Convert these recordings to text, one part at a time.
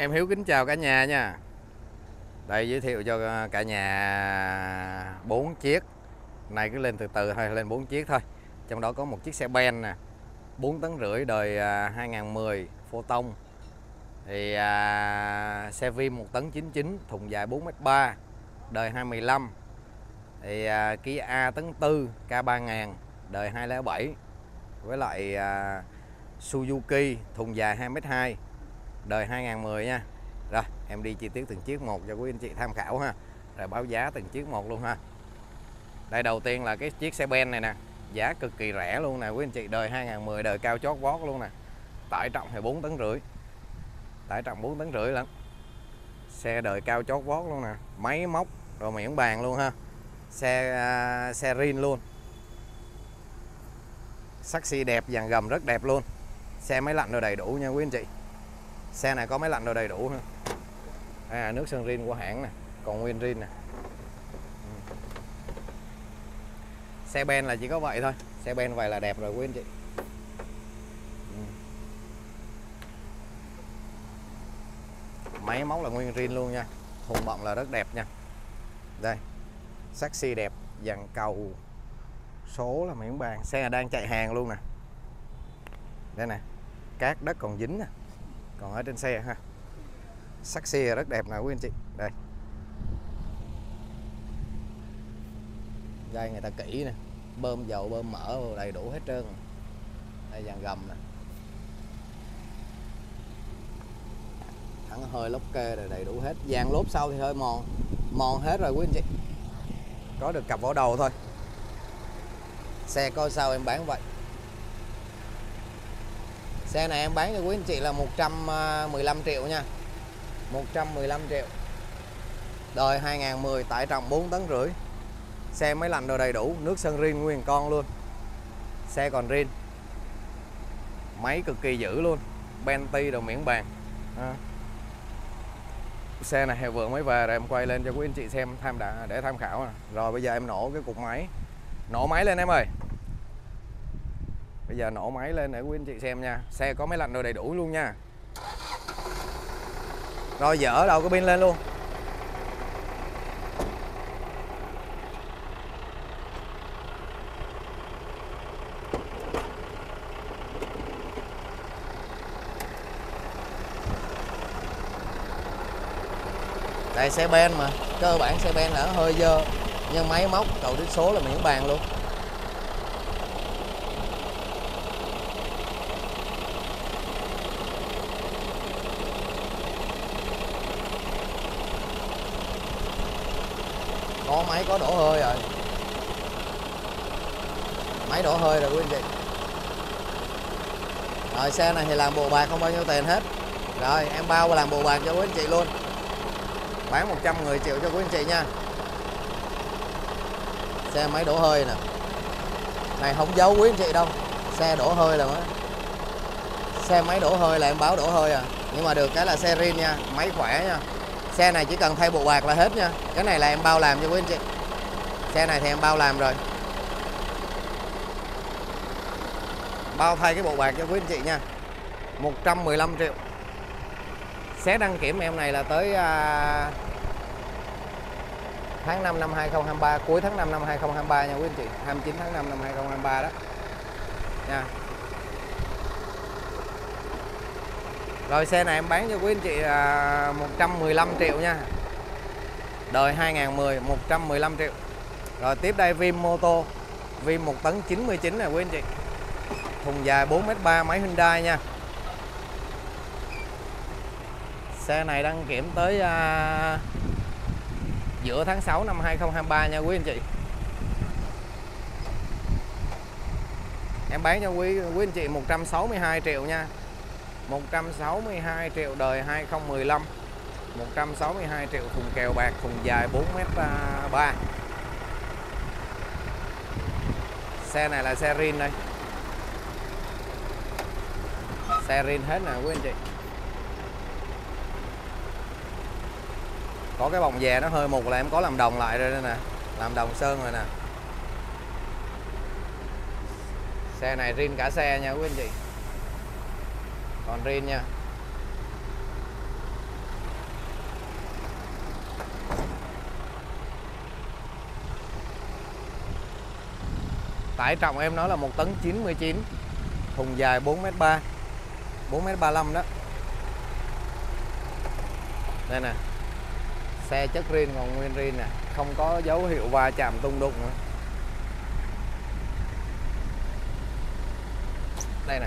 Em Hiếu kính chào cả nhà nha. Đây giới thiệu cho cả nhà bốn chiếc. Này cứ lên từ từ thôi, lên bốn chiếc thôi. Trong đó có một chiếc xe Ben nè 4 tấn rưỡi đời à, 2010 phô tông. Thì à, xe Vim 1 tấn 99 Thùng dài 4m3 Đời 25 Thì à, Kia A tấn 4 K3000 Đời 207 Với lại à, Suzuki thùng dài 2m2 đời 2010 nha. Rồi em đi chi tiết từng chiếc một cho quý anh chị tham khảo ha. Rồi báo giá từng chiếc một luôn ha. Đây đầu tiên là cái chiếc xe ben này nè. Giá cực kỳ rẻ luôn nè quý anh chị. Đời 2010 đời cao chót vót luôn nè. Tải trọng thì 4 tấn rưỡi. Tải trọng 4 tấn rưỡi lắm xe đời cao chót vót luôn nè. Máy móc rồi miễn bàn luôn ha. Xe uh, xe rin luôn. Sắc xi đẹp dàn gầm rất đẹp luôn. Xe máy lạnh rồi đầy đủ nha quý anh chị xe này có máy lạnh đồ đầy đủ ha à, nước sơn rin của hãng nè còn nguyên rin nè. Ừ. Xe ben là chỉ có vậy thôi xe ben vậy là đẹp rồi quý anh chị. Ừ. Máy móc là nguyên rin luôn nha thùng bọng là rất đẹp nha. Đây taxi đẹp dàn cầu số là miễn bàn xe đang chạy hàng luôn nè. Đây nè cát đất còn dính nè còn ở trên xe ha. Sắc xe rất đẹp nè quý anh chị. Đây. Dây người ta kỹ nè. Bơm dầu, bơm mỡ đầy đủ hết trơn. Đây, dàn gầm nè. Thẳng hơi lốc kê rồi đầy đủ hết. Dàn lốp sau thì hơi mòn. Mòn hết rồi quý anh chị. Có được cặp vỏ đầu thôi. Xe coi sao em bán vậy. Xe này em bán cho quý anh chị là 115 à, triệu nha. 115 triệu. Đời 2010 tải trọng 4 tấn rưỡi. Xe máy lạnh đồ đầy đủ, Nước sơn rin nguyên con luôn. Xe còn rin. Máy cực kỳ dữ luôn. Bentley đồ miễn bàn. À. Xe này vừa mới về rồi em quay lên cho quý anh chị xem tham đã, để tham khảo à. Rồi bây giờ em nổ cái cục máy. Nổ máy lên em ơi bây giờ nổ máy lên để quý anh chị xem nha. Xe có máy lạnh đồ đầy đủ luôn nha. Rồi dở đầu cái pin lên luôn. Đây, xe ben mà. Cơ bản xe ben là hơi dơ, nhưng máy móc, cầu đít số là miễn bàn luôn. Có máy có đổ hơi rồi. Máy đổ hơi rồi quý anh chị rồi, xe này thì làm bộ bạc không bao nhiêu tiền hết. Rồi, em bao làm bộ bạc cho quý anh chị luôn. Bán 110 triệu cho quý anh chị nha. Xe máy đổ hơi nè. Này, không giấu quý anh chị đâu. Xe đổ hơi là mới. Xe máy đổ hơi là em báo đổ hơi à. Nhưng mà được cái là xe rin nha. Máy khỏe nha xe này chỉ cần thay bộ bạc là hết nha. Cái này là em bao làm cho quý anh chị. Xe này thì em bao làm rồi. Bao thay cái bộ bạc cho quý anh chị nha. 115 triệu. Xé đăng kiểm em này là tới à, tháng 5 năm 2023 cuối tháng 5 năm 2023 nha quý anh chị. 29 tháng 5 năm 2023 đó. Nha. Rồi xe này em bán cho quý anh chị là 115 triệu nha. Đời 2010 115 triệu. Rồi tiếp đây Vim Moto Vim 1 tấn 99 này quý anh chị. Thùng dài 4m3 máy Hyundai nha. Xe này đăng kiểm tới à, giữa tháng 6 năm 2023 nha quý anh chị. Em bán cho quý quý anh chị 162 triệu nha. 162 triệu đời 2015 162 triệu thùng kèo bạc, thùng dài 4m3 xe này là xe rin đây. Xe rin hết nè quý anh chị. Có cái bồng dè nó hơi mục là em có làm đồng lại rồi đây nè, làm đồng sơn rồi nè. Xe này rin cả xe nha quý anh chị còn ren nha. Tải trọng em nói là 1 tấn 99 thùng dài 4m3 4m35 đó. Đây nè, xe chất rin còn nguyên rin nè, không có dấu hiệu va chạm tung đụng nữa. Đây nè.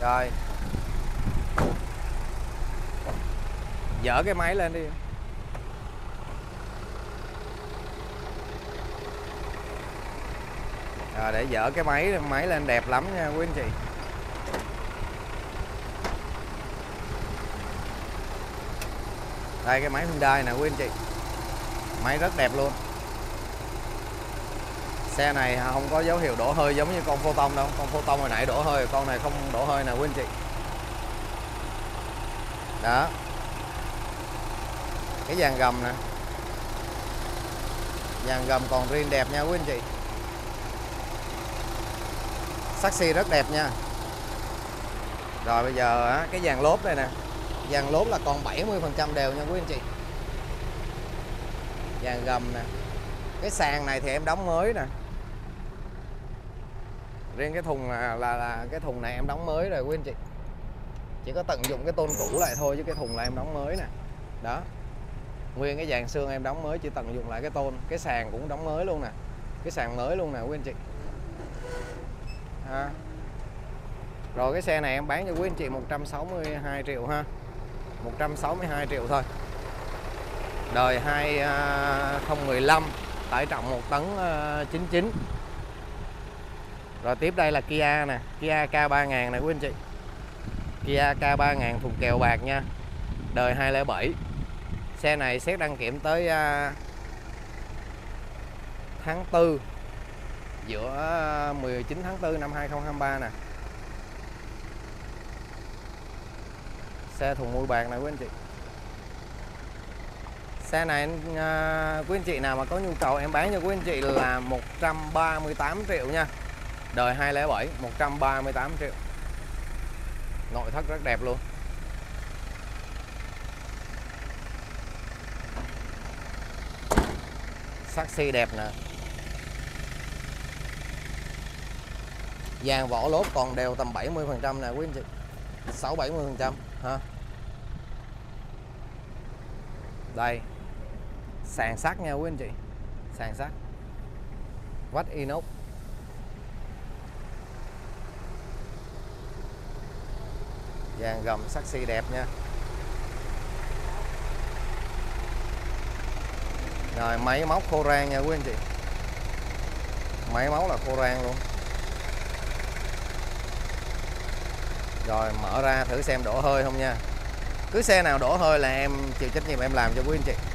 Rồi. Dỡ cái máy lên đi. Rồi, để dỡ cái máy máy lên đẹp lắm nha quý anh chị. Đây, cái máy Hyundai nè quý anh chị. Máy rất đẹp luôn xe này không có dấu hiệu đổ hơi giống như con Photon đâu. Con Photon hồi nãy đổ hơi, con này không đổ hơi nè quý anh chị. Đó. Cái dàn gầm nè. Dàn gầm còn riêng đẹp nha quý anh chị saxi rất đẹp nha. Rồi bây giờ cái dàn lốp đây nè. Dàn lốp là còn 70 phần trăm đều nha quý anh chị. Dàn gầm nè. Cái sàn này thì em đóng mới nè riêng cái thùng là, là, là cái thùng này em đóng mới rồi quý anh chị. Chỉ có tận dụng cái tôn cũ lại thôi chứ cái thùng là em đóng mới nè. Đó. Nguyên cái dàn xương em đóng mới chỉ tận dụng lại cái tôn cái sàn cũng đóng mới luôn nè. Cái sàn mới luôn nè quý anh chị. Ha. rồi cái xe này em bán cho quý anh chị 162 triệu ha. 162 triệu thôi. Đời 2015 à, tải trọng 1 tấn à, 99 rồi tiếp đây là Kia nè, Kia K3000 nè quý anh chị. Kia K3000 thùng kèo bạc nha. Đời 207 xe này xét đăng kiểm tới à, tháng 4 giữa à, 19 tháng 4 năm 2023 nè. Xe thùng mui bạc này quý anh chị. Xe này à, quý anh chị nào mà có nhu cầu em bán cho quý anh chị là 138 triệu nha đời 207 138 triệu. Nội thất rất đẹp luôn. Saxi đẹp nè. Dàn vỏ lốp còn đều tầm 70 phần trăm nè, quý anh chị. 6 70 phần trăm, ha. Đây. Sàn sắt nha, quý anh chị. Sàn sắt. Vách inox. Vàng gầm saxi đẹp nha. Rồi, máy móc khô rang nha quý anh chị. Máy móc là khô rang luôn. Rồi, mở ra thử xem đổ hơi không nha. Cứ xe nào đổ hơi là em chịu trách nhiệm em làm cho quý anh chị.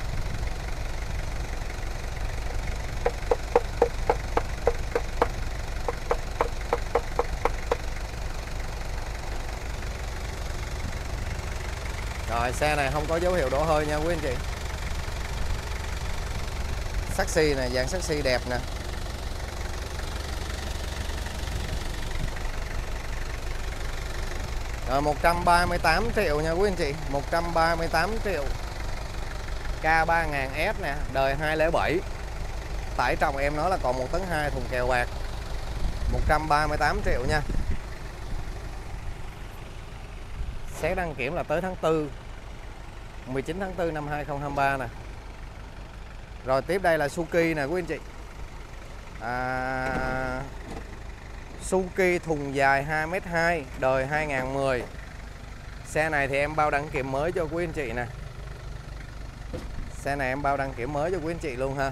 Rồi xe này không có dấu hiệu đổ hơi nha quý anh chị. Saxi nè, dàn saxi đẹp nè. Rồi 138 triệu nha quý anh chị. 138 triệu. K3000S nè Đời 207 Tải trọng em nói là còn 1 tấn 2 thùng kèo bạc. 138 triệu nha. Xét đăng kiểm là tới tháng 4 19 tháng 4 năm 2023 nè. Rồi tiếp đây là Suki nè quý anh chị. À, Suki thùng dài 2m2 đời 2010 Xe này thì em bao đăng kiểm mới cho quý anh chị nè. Xe này em bao đăng kiểm mới cho quý anh chị luôn ha.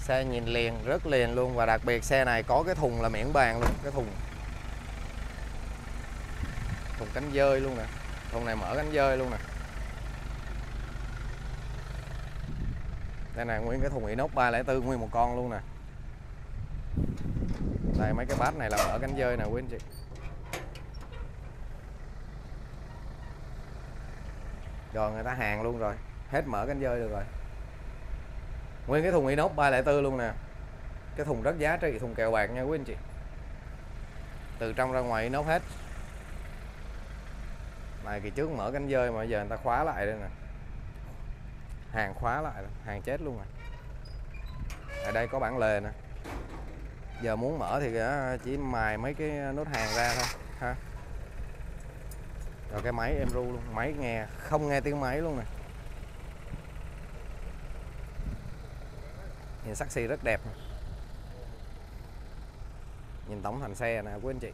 Xe nhìn liền rất liền luôn Và đặc biệt xe này có cái thùng là miễn bàn luôn Cái thùng. Thùng cánh dơi luôn nè. Thùng này mở cánh dơi luôn nè. Đây này nguyên cái thùng inox 304 nguyên một con luôn nè. Đây, mấy cái bát này là mở cánh dơi nè, quý anh chị. Rồi, người ta hàng luôn rồi. Hết mở cánh dơi được rồi. Nguyên cái thùng inox 304 luôn nè. Cái thùng rất giá trị, thùng kèo bạc nha, quý anh chị. Từ trong ra ngoài inox hết. Này, kỳ trước mở cánh dơi mà giờ người ta khóa lại đây nè hàng khóa lại hàng chết luôn rồi. Ở đây có bản lề nè. Giờ muốn mở thì chỉ mài mấy cái nốt hàng ra thôi ha. Rồi cái máy em ru luôn máy nghe không nghe tiếng máy luôn nè. Nhìn sắc xì rất đẹp nhìn tổng thành xe nè quý anh chị.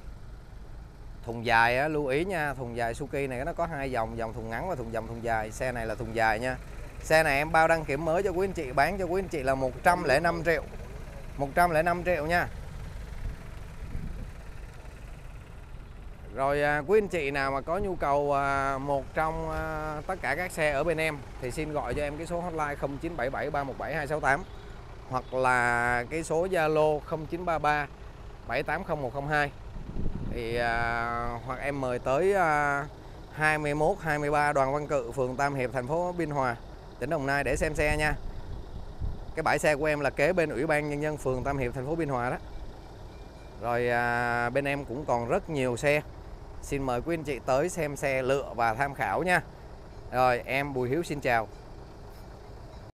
Thùng dài á, lưu ý nha thùng dài Suzuki này nó có hai dòng dòng thùng ngắn và thùng dòng thùng dài. Xe này là thùng dài nha xe này em bao đăng kiểm mới cho quý anh chị bán cho quý anh chị là 105 triệu. 105 triệu nha. Rồi à, quý anh chị nào mà có nhu cầu à, một trong à, tất cả các xe ở bên em thì xin gọi cho em cái số hotline 0977 317 268 hoặc là cái số Zalo 0933 780102 thì à, hoặc em mời tới à, 21 23 Đoàn Văn Cự phường Tam Hiệp thành phố Biên Hòa tỉnh Đồng Nai để xem xe nha. Cái bãi xe của em là kế bên Ủy ban nhân dân phường Tam Hiệp thành phố Biên Hòa đó. Rồi à, bên em cũng còn rất nhiều xe. Xin mời quý anh chị tới xem xe lựa và tham khảo nha. Rồi em Bùi Hiếu xin chào.